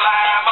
climb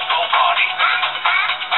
disco party.